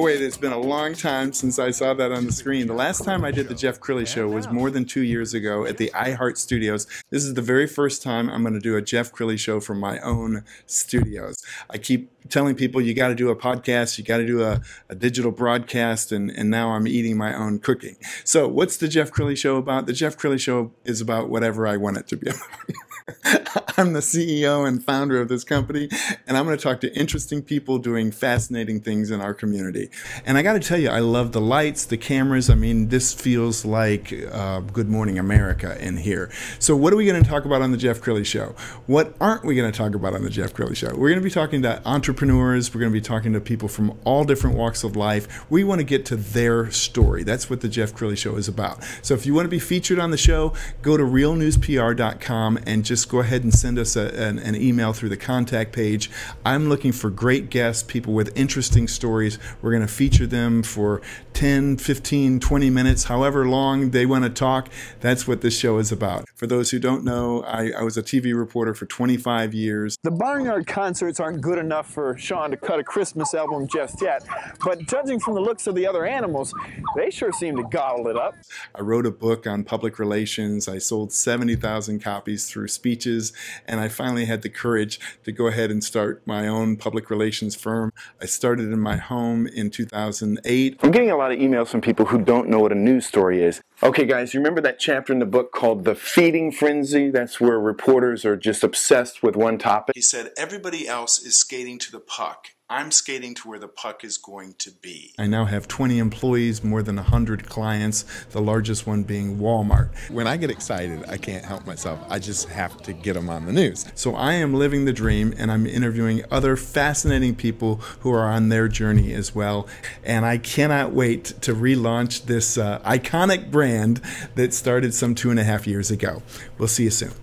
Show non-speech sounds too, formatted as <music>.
Boy, it's been a long time since I saw that on the screen. The last time I did the Jeff Crilley show was more than two years ago at the iHeart Studios. This is the very first time I'm going to do a Jeff Crilley show from my own studios. I keep telling people you got to do a podcast, you got to do a, a, digital broadcast, and, and now I'm eating my own cooking. So, what's the Jeff Crilley show about? The Jeff Crilley show is about whatever I want it to be about. <laughs> I'm the CEO and founder of this company, and I'm going to talk to interesting people doing fascinating things in our community. And I got to tell you, I love the lights, the cameras. I mean, this feels like uh, Good Morning America in here. So, what are we going to talk about on the Jeff Crilley Show? What aren't we going to talk about on the Jeff Crilley Show? We're going to be talking to entrepreneurs. We're going to be talking to people from all different walks of life. We want to get to their story. That's what the Jeff Crilley Show is about. So, if you want to be featured on the show, go to realnewspr.com and just go ahead and send us a, an, an, email through the contact page. I'm looking for great guests, people with interesting stories. We're going to feature them for 10, 15, 20 minutes, however long they want to talk. That's what this show is about. For those who don't know, I, I was a TV reporter for 25 years. The Barnyard concerts aren't good enough for Sean to cut a Christmas album just yet, but judging from the looks of the other animals, they sure seem to gobble it up. I wrote a book on public relations. I sold 70,000 copies through speeches, and I finally had the courage to go ahead and start my own public relations firm. I started in my home in 2008. I'm getting a lot of emails from people who don't know what a news story is. Okay, guys, you remember that chapter in the book called The Feeding Frenzy? That's where reporters are just obsessed with one topic. He said, Everybody else is skating to the puck I'm skating to where the puck is going to be. I now have 20 employees, more than 100 clients, the largest one being Walmart. When I get excited, I can't help myself. I just have to get them on the news. So I am living the dream and I'm interviewing other fascinating people who are on their journey as well. And I cannot wait to relaunch this uh, iconic brand that started some two and a half years ago. We'll see you soon.